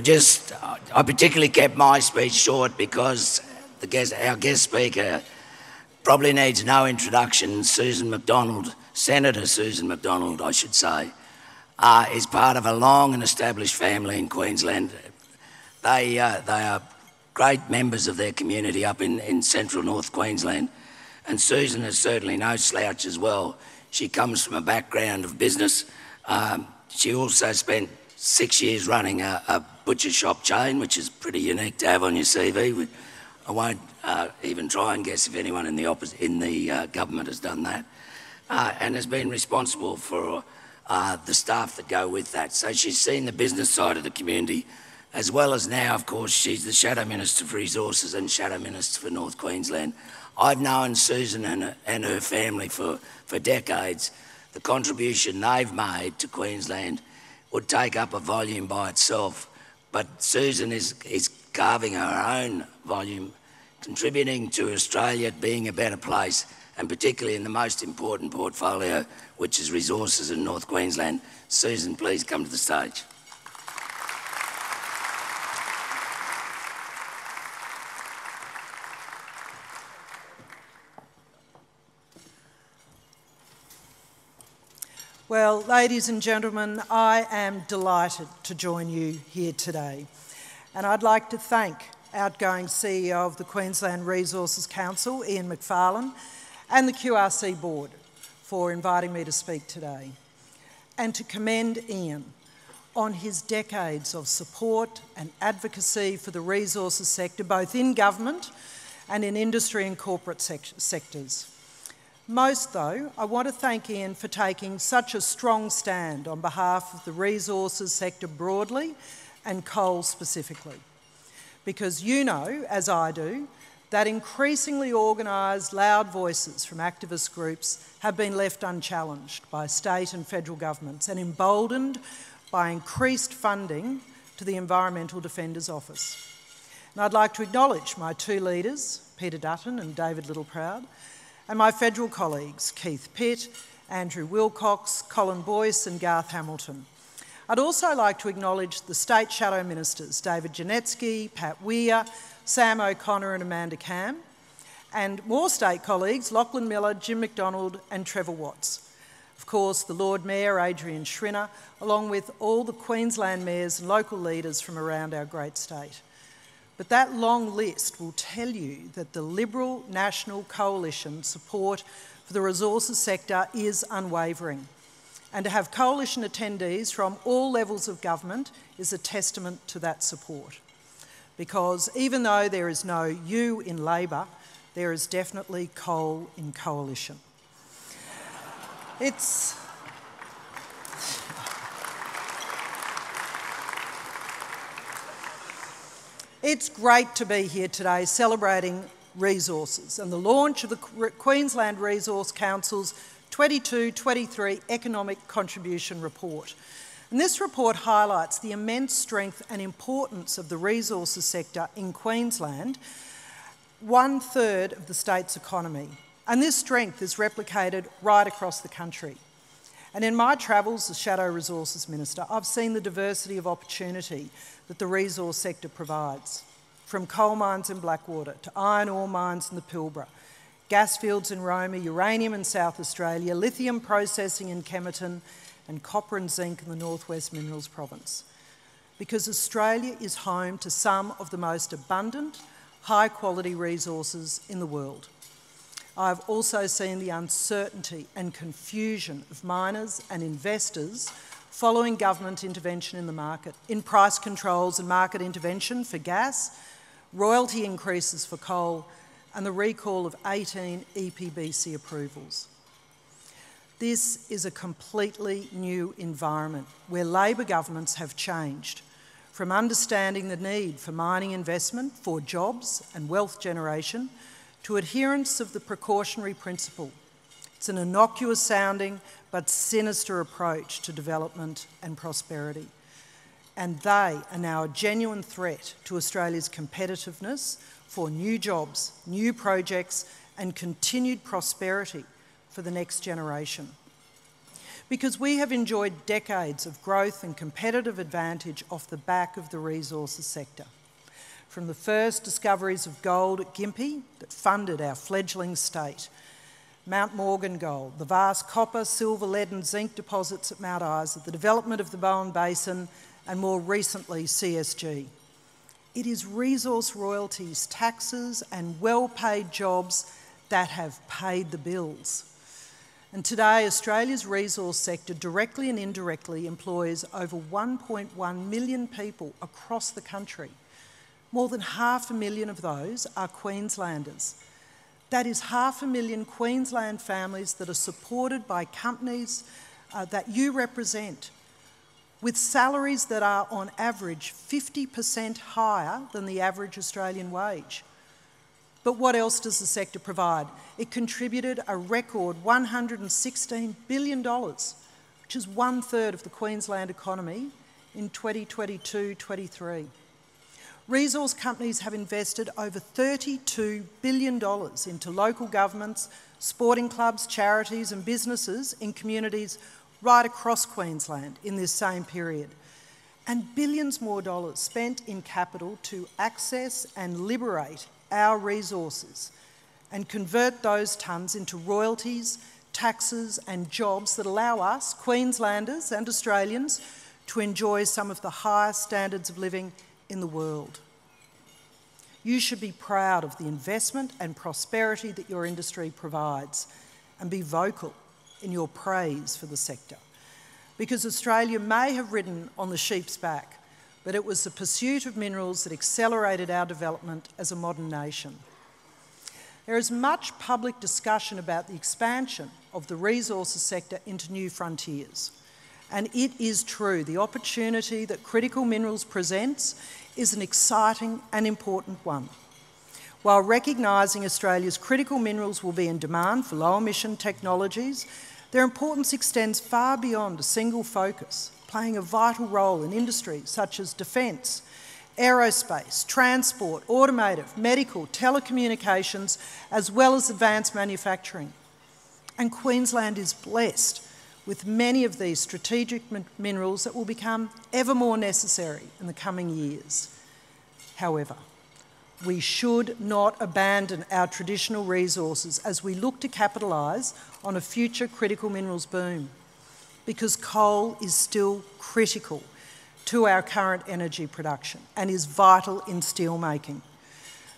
I just, I particularly kept my speech short because the guest, our guest speaker probably needs no introduction. Susan McDonald, Senator Susan McDonald, I should say, uh, is part of a long and established family in Queensland. They, uh, they are great members of their community up in, in central North Queensland. And Susan is certainly no slouch as well. She comes from a background of business. Um, she also spent six years running a, a, butcher shop chain, which is pretty unique to have on your CV. I won't uh, even try and guess if anyone in the, in the uh, government has done that, uh, and has been responsible for uh, the staff that go with that. So she's seen the business side of the community, as well as now, of course, she's the Shadow Minister for Resources and Shadow Minister for North Queensland. I've known Susan and her, and her family for, for decades. The contribution they've made to Queensland would take up a volume by itself. But Susan is, is carving her own volume, contributing to Australia being a better place, and particularly in the most important portfolio, which is resources in North Queensland. Susan, please come to the stage. Well, ladies and gentlemen, I am delighted to join you here today. And I'd like to thank outgoing CEO of the Queensland Resources Council, Ian McFarlane, and the QRC board for inviting me to speak today. And to commend Ian on his decades of support and advocacy for the resources sector, both in government and in industry and corporate sectors. Most, though, I want to thank Ian for taking such a strong stand on behalf of the resources sector broadly and coal specifically. Because you know, as I do, that increasingly organised, loud voices from activist groups have been left unchallenged by state and federal governments and emboldened by increased funding to the Environmental Defenders Office. And I'd like to acknowledge my two leaders, Peter Dutton and David Littleproud, and my federal colleagues, Keith Pitt, Andrew Willcox, Colin Boyce and Garth Hamilton. I'd also like to acknowledge the State Shadow Ministers, David Janetzki, Pat Weir, Sam O'Connor and Amanda Camm, and more state colleagues, Lachlan Millar, Jim McDonald and Trevor Watts. Of course, the Lord Mayor, Adrian Schrinner, along with all the Queensland mayors and local leaders from around our great state. But that long list will tell you that the Liberal National Coalition support for the resources sector is unwavering. And to have coalition attendees from all levels of government is a testament to that support. Because even though there is no you in Labor, there is definitely coal in coalition. It's It's great to be here today celebrating resources and the launch of the Queensland Resource Council's 22-23 Economic Contribution Report. And this report highlights the immense strength and importance of the resources sector in Queensland, one third of the state's economy. And this strength is replicated right across the country. And in my travels as Shadow Resources Minister, I've seen the diversity of opportunity that the resource sector provides, from coal mines in Blackwater to iron ore mines in the Pilbara, gas fields in Roma, uranium in South Australia, lithium processing in Kemerton, and copper and zinc in the Northwest Minerals Province. Because Australia is home to some of the most abundant, high quality resources in the world. I've also seen the uncertainty and confusion of miners and investors following government intervention in the market, in price controls and market intervention for gas, royalty increases for coal, and the recall of 18 EPBC approvals. This is a completely new environment where Labor governments have changed from understanding the need for mining investment for jobs and wealth generation to adherence of the precautionary principle. It's an innocuous sounding but sinister approach to development and prosperity. And they are now a genuine threat to Australia's competitiveness for new jobs, new projects, and continued prosperity for the next generation. because we have enjoyed decades of growth and competitive advantage off the back of the resources sector. From the first discoveries of gold at Gympie that funded our fledgling state, Mount Morgan Gold, the vast copper, silver, lead, and zinc deposits at Mount Isa, the development of the Bowen Basin, and more recently CSG. It is resource royalties, taxes, and well paid jobs that have paid the bills. And today, Australia's resource sector directly and indirectly employs over 1.1 million people across the country. More than half a million of those are Queenslanders. That is half a million Queensland families that are supported by companies uh, that you represent, with salaries that are on average 50% higher than the average Australian wage. But what else does the sector provide? It contributed a record $116 billion, which is one third of the Queensland economy in 2022 23. Resource companies have invested over $32 billion into local governments, sporting clubs, charities, and businesses in communities right across Queensland in this same period. And billions more dollars spent in capital to access and liberate our resources and convert those tonnes into royalties, taxes, and jobs that allow us, Queenslanders and Australians, to enjoy some of the highest standards of living in the world. You should be proud of the investment and prosperity that your industry provides and be vocal in your praise for the sector. Because Australia may have ridden on the sheep's back but it was the pursuit of minerals that accelerated our development as a modern nation. There is much public discussion about the expansion of the resources sector into new frontiers. And it is true, the opportunity that critical minerals presents is an exciting and important one. While recognising Australia's critical minerals will be in demand for low emission technologies, their importance extends far beyond a single focus playing a vital role in industries such as defence, aerospace, transport, automotive, medical, telecommunications, as well as advanced manufacturing. And Queensland is blessed with many of these strategic minerals that will become ever more necessary in the coming years. However, we should not abandon our traditional resources as we look to capitalise on a future critical minerals boom because coal is still critical to our current energy production and is vital in steel making.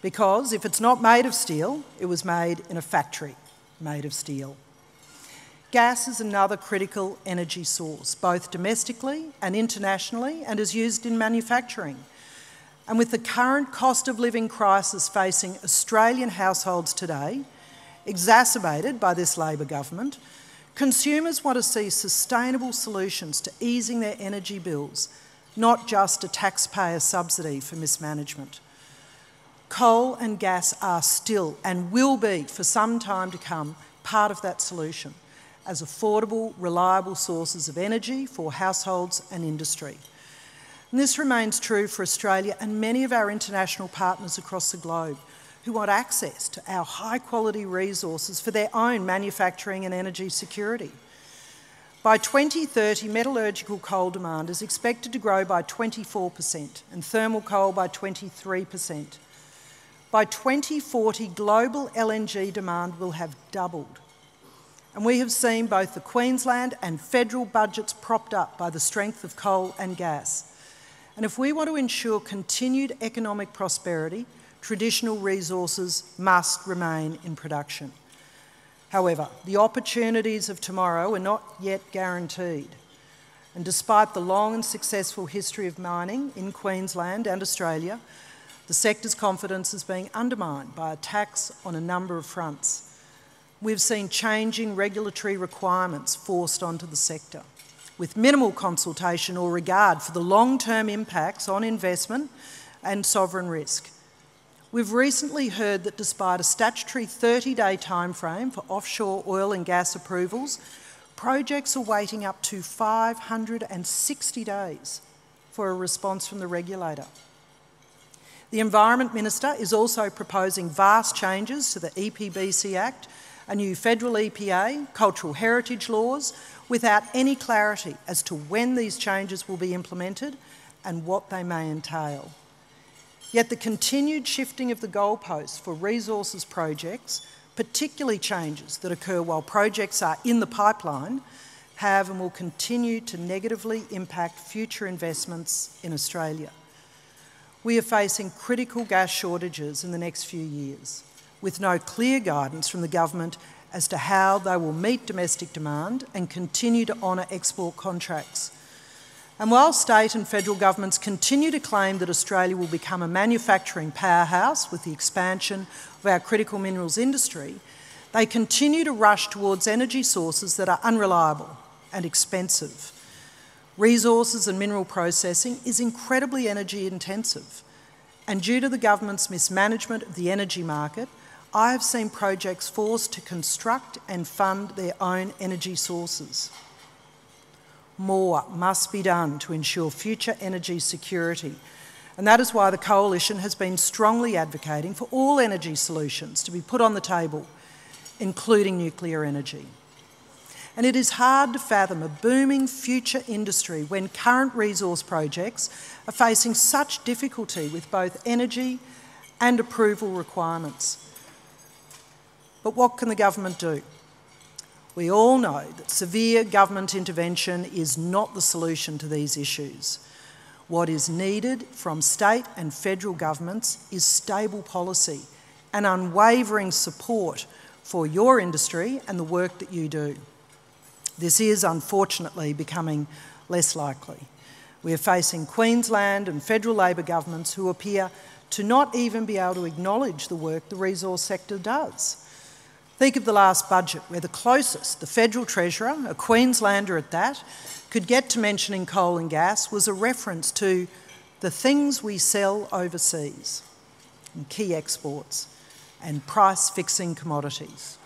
Because if it's not made of steel, it was made in a factory made of steel. Gas is another critical energy source, both domestically and internationally, and is used in manufacturing. And with the current cost of living crisis facing Australian households today, exacerbated by this Labor government, Consumers want to see sustainable solutions to easing their energy bills, not just a taxpayer subsidy for mismanagement. Coal and gas are still and will be for some time to come part of that solution as affordable, reliable sources of energy for households and industry. And this remains true for Australia and many of our international partners across the globe who want access to our high quality resources for their own manufacturing and energy security. By 2030, metallurgical coal demand is expected to grow by 24% and thermal coal by 23%. By 2040, global LNG demand will have doubled. And we have seen both the Queensland and federal budgets propped up by the strength of coal and gas. And if we want to ensure continued economic prosperity, traditional resources must remain in production. However, the opportunities of tomorrow are not yet guaranteed. And despite the long and successful history of mining in Queensland and Australia, the sector's confidence is being undermined by attacks on a number of fronts. We've seen changing regulatory requirements forced onto the sector, with minimal consultation or regard for the long term impacts on investment and sovereign risk. We've recently heard that despite a statutory 30 day timeframe for offshore oil and gas approvals, projects are waiting up to 560 days for a response from the regulator. The Environment Minister is also proposing vast changes to the EPBC Act a new federal EPA, cultural heritage laws, without any clarity as to when these changes will be implemented and what they may entail. Yet the continued shifting of the goalposts for resources projects, particularly changes that occur while projects are in the pipeline, have and will continue to negatively impact future investments in Australia. We are facing critical gas shortages in the next few years, with no clear guidance from the government as to how they will meet domestic demand and continue to honour export contracts. And while state and federal governments continue to claim that Australia will become a manufacturing powerhouse with the expansion of our critical minerals industry, they continue to rush towards energy sources that are unreliable and expensive. Resources and mineral processing is incredibly energy intensive, and due to the government's mismanagement of the energy market, I have seen projects forced to construct and fund their own energy sources. More must be done to ensure future energy security, and that is why the Coalition has been strongly advocating for all energy solutions to be put on the table, including nuclear energy. And it is hard to fathom a booming future industry when current resource projects are facing such difficulty with both energy and approval requirements. But what can the government do? We all know that severe government intervention is not the solution to these issues. What is needed from state and federal governments is stable policy and unwavering support for your industry and the work that you do. This is unfortunately becoming less likely. We are facing Queensland and federal Labor governments who appear to not even be able to acknowledge the work the resource sector does. Think of the last budget, where the closest the federal treasurer, a Queenslander at that, could get to mentioning coal and gas was a reference to the things we sell overseas, and key exports, and price fixing commodities.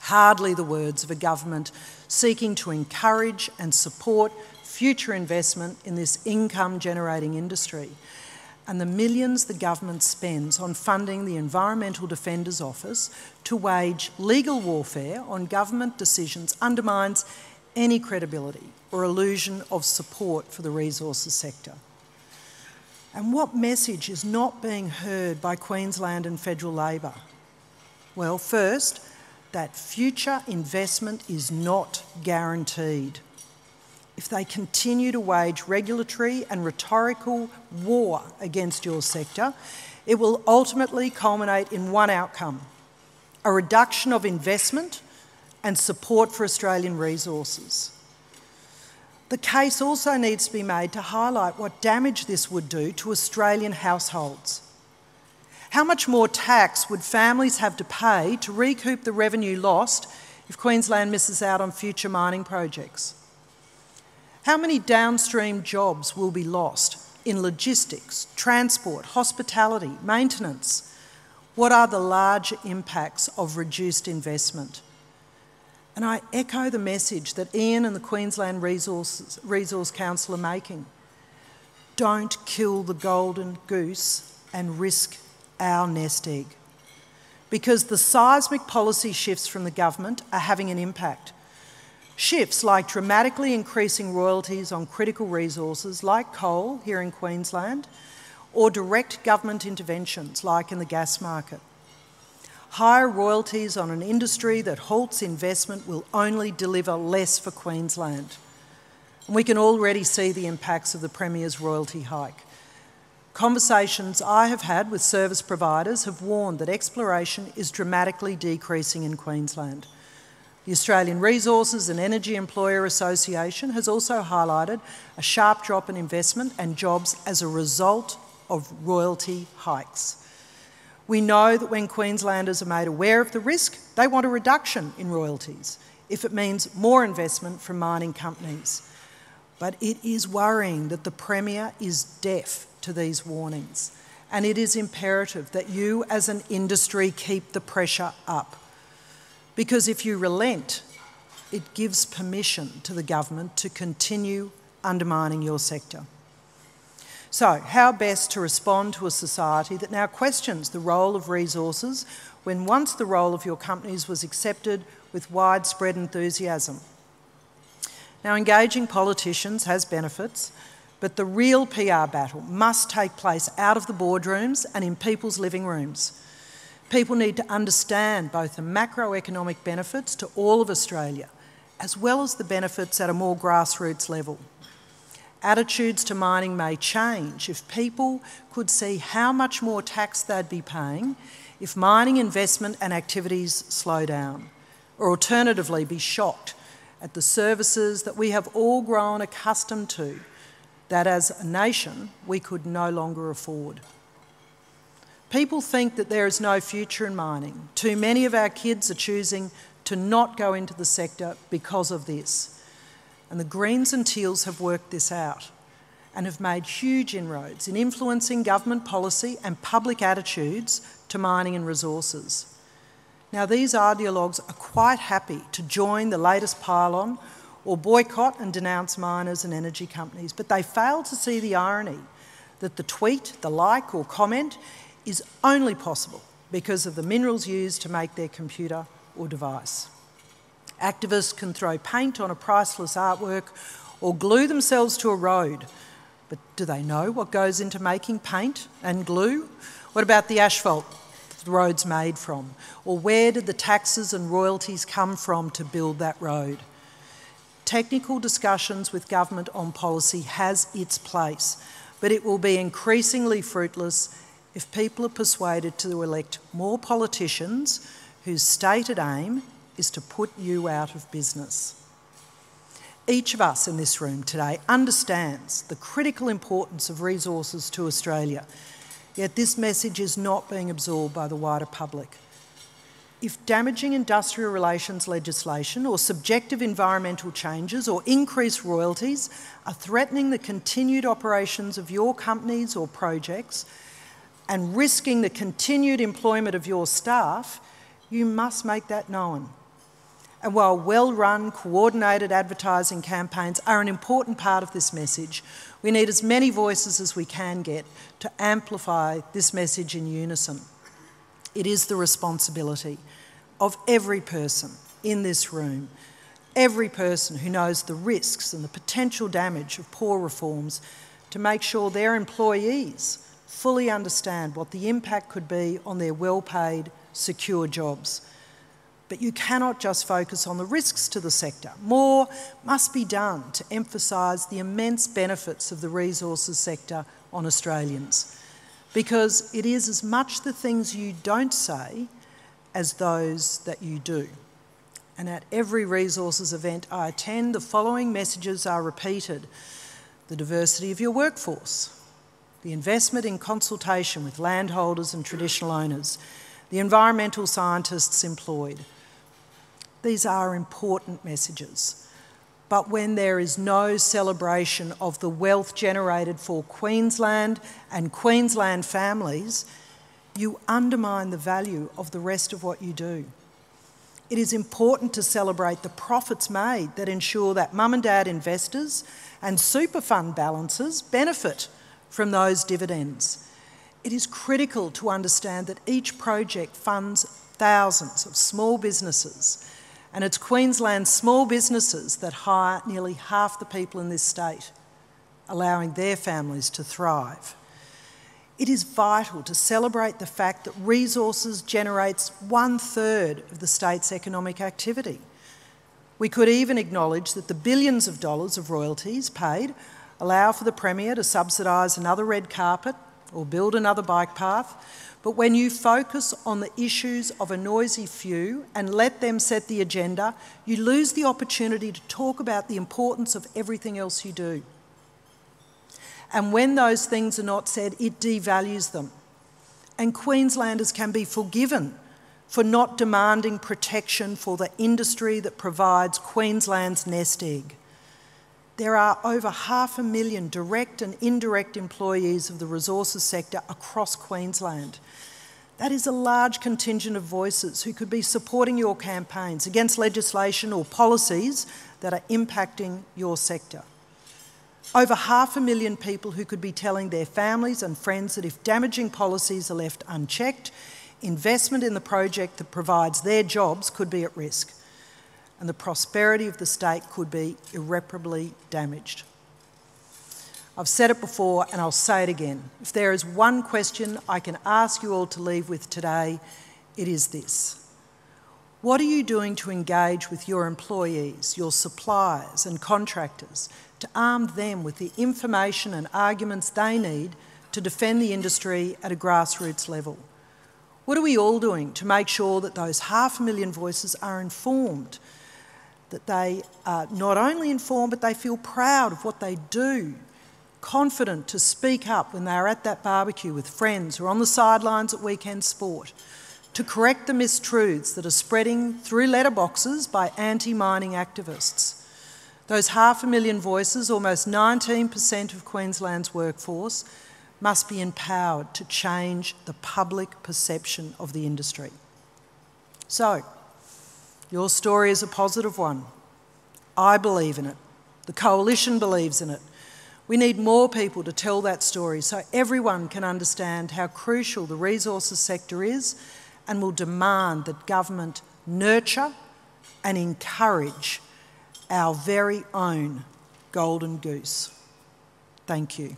Hardly the words of a government seeking to encourage and support future investment in this income generating industry and the millions the government spends on funding the Environmental Defender's Office to wage legal warfare on government decisions undermines any credibility or illusion of support for the resources sector. And what message is not being heard by Queensland and federal Labor? Well, first, that future investment is not guaranteed if they continue to wage regulatory and rhetorical war against your sector, it will ultimately culminate in one outcome a reduction of investment and support for Australian resources. The case also needs to be made to highlight what damage this would do to Australian households. How much more tax would families have to pay to recoup the revenue lost if Queensland misses out on future mining projects? How many downstream jobs will be lost in logistics, transport, hospitality, maintenance? What are the large impacts of reduced investment? And I echo the message that Ian and the Queensland Resource, Resource Council are making. Don't kill the golden goose and risk our nest egg. Because the seismic policy shifts from the government are having an impact. Shifts like dramatically increasing royalties on critical resources like coal here in Queensland, or direct government interventions like in the gas market. Higher royalties on an industry that halts investment will only deliver less for Queensland. And we can already see the impacts of the Premier's royalty hike. Conversations I have had with service providers have warned that exploration is dramatically decreasing in Queensland. The Australian Resources and Energy Employer Association has also highlighted a sharp drop in investment and jobs as a result of royalty hikes. We know that when Queenslanders are made aware of the risk, they want a reduction in royalties if it means more investment from mining companies. But it is worrying that the Premier is deaf to these warnings, and it is imperative that you as an industry keep the pressure up. Because if you relent, it gives permission to the government to continue undermining your sector. So, how best to respond to a society that now questions the role of resources when once the role of your companies was accepted with widespread enthusiasm? Now, engaging politicians has benefits, but the real PR battle must take place out of the boardrooms and in people's living rooms. People need to understand both the macroeconomic benefits to all of Australia, as well as the benefits at a more grassroots level. Attitudes to mining may change if people could see how much more tax they'd be paying if mining investment and activities slow down, or alternatively be shocked at the services that we have all grown accustomed to that as a nation we could no longer afford. People think that there is no future in mining. Too many of our kids are choosing to not go into the sector because of this. And the Greens and Teals have worked this out and have made huge inroads in influencing government policy and public attitudes to mining and resources. Now, these ideologues are quite happy to join the latest pylon or boycott and denounce miners and energy companies, but they fail to see the irony that the tweet, the like, or comment is only possible because of the minerals used to make their computer or device. Activists can throw paint on a priceless artwork or glue themselves to a road, but do they know what goes into making paint and glue? What about the asphalt the road's made from? Or where did the taxes and royalties come from to build that road? Technical discussions with government on policy has its place, but it will be increasingly fruitless if people are persuaded to elect more politicians whose stated aim is to put you out of business. Each of us in this room today understands the critical importance of resources to Australia, yet this message is not being absorbed by the wider public. If damaging industrial relations legislation or subjective environmental changes or increased royalties are threatening the continued operations of your companies or projects and risking the continued employment of your staff, you must make that known. And while well run, coordinated advertising campaigns are an important part of this message, we need as many voices as we can get to amplify this message in unison. It is the responsibility of every person in this room, every person who knows the risks and the potential damage of poor reforms, to make sure their employees fully understand what the impact could be on their well paid, secure jobs. But you cannot just focus on the risks to the sector. More must be done to emphasise the immense benefits of the resources sector on Australians because it is as much the things you don't say as those that you do. And at every resources event I attend, the following messages are repeated the diversity of your workforce, the investment in consultation with landholders and traditional owners, the environmental scientists employed. These are important messages. But when there is no celebration of the wealth generated for Queensland and Queensland families, you undermine the value of the rest of what you do. It is important to celebrate the profits made that ensure that mum and dad investors and super fund balances benefit from those dividends. It is critical to understand that each project funds thousands of small businesses and it's Queensland's small businesses that hire nearly half the people in this state, allowing their families to thrive. It is vital to celebrate the fact that resources generates one third of the state's economic activity. We could even acknowledge that the billions of dollars of royalties paid allow for the Premier to subsidise another red carpet or build another bike path but when you focus on the issues of a noisy few and let them set the agenda, you lose the opportunity to talk about the importance of everything else you do. And when those things are not said, it devalues them. And Queenslanders can be forgiven for not demanding protection for the industry that provides Queensland's nest egg. There are over half a million direct and indirect employees of the resources sector across Queensland. That is a large contingent of voices who could be supporting your campaigns against legislation or policies that are impacting your sector. Over half a million people who could be telling their families and friends that if damaging policies are left unchecked, investment in the project that provides their jobs could be at risk, and the prosperity of the state could be irreparably damaged. I've said it before and I'll say it again. If there is one question I can ask you all to leave with today, it is this. What are you doing to engage with your employees, your suppliers, and contractors to arm them with the information and arguments they need to defend the industry at a grassroots level? What are we all doing to make sure that those half a million voices are informed? That they are not only informed, but they feel proud of what they do, confident to speak up when they are at that barbecue with friends or on the sidelines at weekend sport, to correct the mistruths that are spreading through letterboxes by anti mining activists. Those half a million voices, almost 19% of Queensland's workforce, must be empowered to change the public perception of the industry. So, your story is a positive one. I believe in it. The Coalition believes in it. We need more people to tell that story so everyone can understand how crucial the resources sector is and will demand that government nurture and encourage our very own golden goose. Thank you.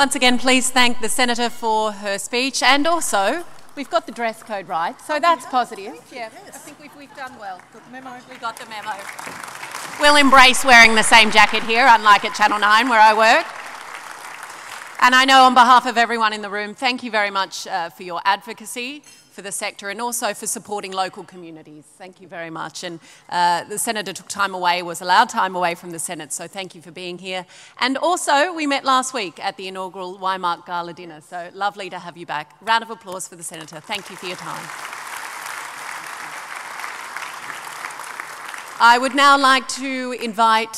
Once again, please thank the Senator for her speech and also we've got the dress code right, so that's positive. Yeah, I think we've, we've done well. Got the memo? We got the memo. We'll embrace wearing the same jacket here, unlike at Channel 9 where I work. And I know on behalf of everyone in the room, thank you very much uh, for your advocacy for the sector and also for supporting local communities. Thank you very much. And uh, the Senator took time away, was allowed time away from the Senate, so thank you for being here. And also, we met last week at the inaugural WIMARQ Gala dinner, so lovely to have you back. Round of applause for the Senator. Thank you for your time. I would now like to invite